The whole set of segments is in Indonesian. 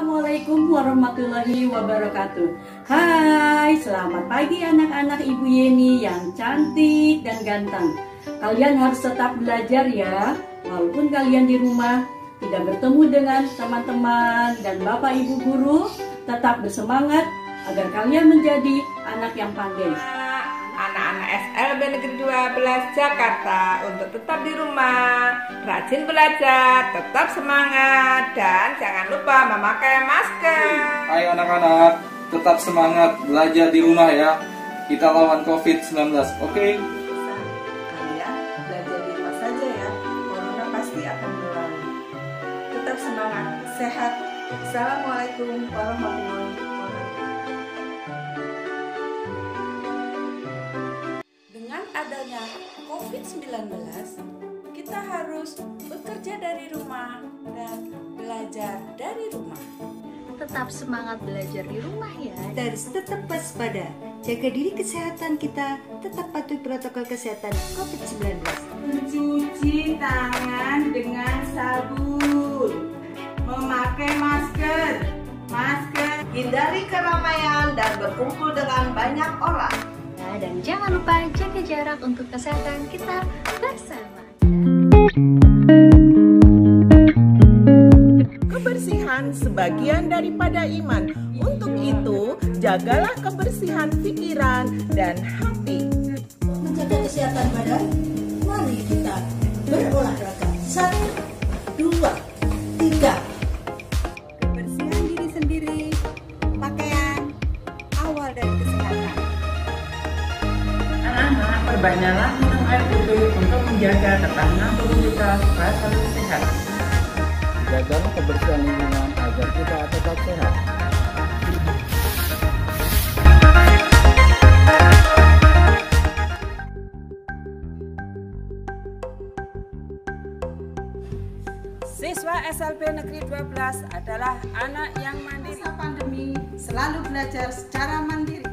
Assalamualaikum warahmatullahi wabarakatuh. Hai, selamat pagi anak-anak Ibu Yeni yang cantik dan ganteng. Kalian harus tetap belajar ya. Walaupun kalian di rumah tidak bertemu dengan teman-teman dan Bapak Ibu Guru Tetap bersemangat agar kalian menjadi anak yang pandai SLB Negeri 12 Jakarta untuk tetap di rumah, rajin belajar, tetap semangat, dan jangan lupa memakai masker. Ayo anak-anak, tetap semangat belajar di rumah ya. Kita lawan COVID-19, oke? Kalian belajar di rumah saja ya, corona pasti akan berlalu. Tetap semangat, sehat. Assalamualaikum warahmatullahi wabarakatuh. COVID-19, kita harus bekerja dari rumah dan belajar dari rumah. tetap semangat belajar di rumah ya. Kita harus tetap waspada, jaga diri kesehatan kita, tetap patuhi protokol kesehatan COVID-19. Mencuci tangan dengan sabun, memakai masker, masker, hindari keramaian dan berkumpul dengan banyak orang. Dan jangan lupa jaga jarak untuk kesehatan kita bersama. Kebersihan sebagian daripada iman. Untuk itu, jagalah kebersihan pikiran dan hati. Menjaga kesehatan badan, mari kita berolahraga. Satu, dua, Perbanyaklah minum air putih untuk menjaga ketahanan tubuh kita supaya selalu sehat. Jagalah kebersihan lingkungan agar kita tetap sehat. Siswa SLB Negeri 12 adalah anak yang mandiri. Masa pandemi selalu belajar secara mandiri.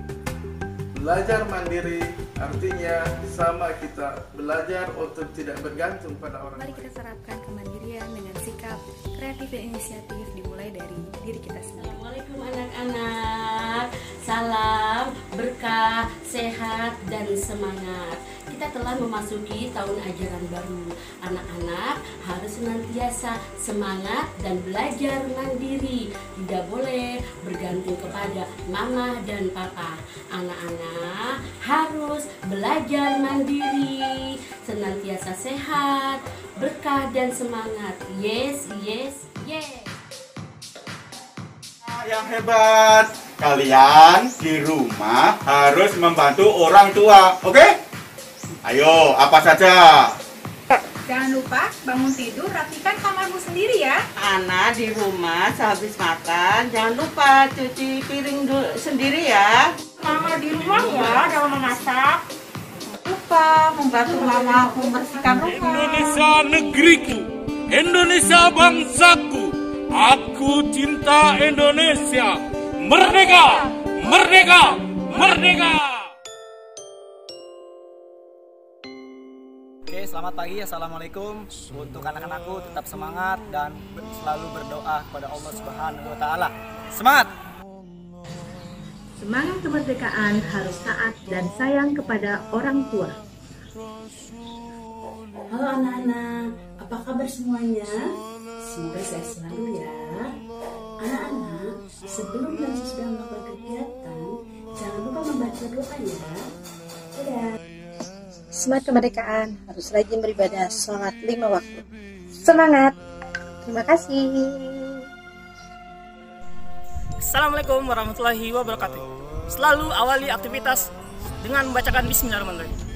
Belajar mandiri artinya sama kita belajar untuk tidak bergantung pada orang Mari lain. kita terapkan kemandirian dengan sikap kreatif dan inisiatif dimulai dari diri kita sendiri. Assalamualaikum anak-anak Salam berkah, sehat, dan semangat. Kita telah memasuki tahun ajaran baru. Anak-anak harus senantiasa semangat dan belajar mandiri. Tidak boleh bergantung kepada mama dan papa. Anak-anak harus belajar mandiri Senantiasa sehat, berkah, dan semangat. Yes, yes, yes. Yang hebat. Kalian di rumah harus membantu orang tua, oke? Ayo, apa saja? Jangan lupa bangun tidur rapikan kamarmu sendiri ya. Anak di rumah sehabis makan, jangan lupa cuci piring sendiri ya. Mama di rumah ya dalam memasak. Lupa membantu mama membersihkan rumah. Indonesia negeriku, Indonesia bangsaku. Aku cinta Indonesia. Merdeka, merdeka, merdeka. Oke, selamat pagi. Assalamualaikum. Untuk anak-anakku tetap semangat dan selalu berdoa kepada Allah Subhanahu wa taala. Semangat. Semangat kemerdekaan harus taat dan sayang kepada orang tua. Halo anak-anak, apa kabar semuanya? Semoga sehat selalu ya. Anak-anak, sebelum dan sesudah melakukan kegiatan, jangan lupa membaca doa ya. Dadah. Semangat kemerdekaan harus rajin beribadah sholat lima waktu. Semangat! Terima kasih. Assalamualaikum warahmatullahi wabarakatuh. Selalu awali aktivitas dengan membacakan Bismillahirrahmanirrahim.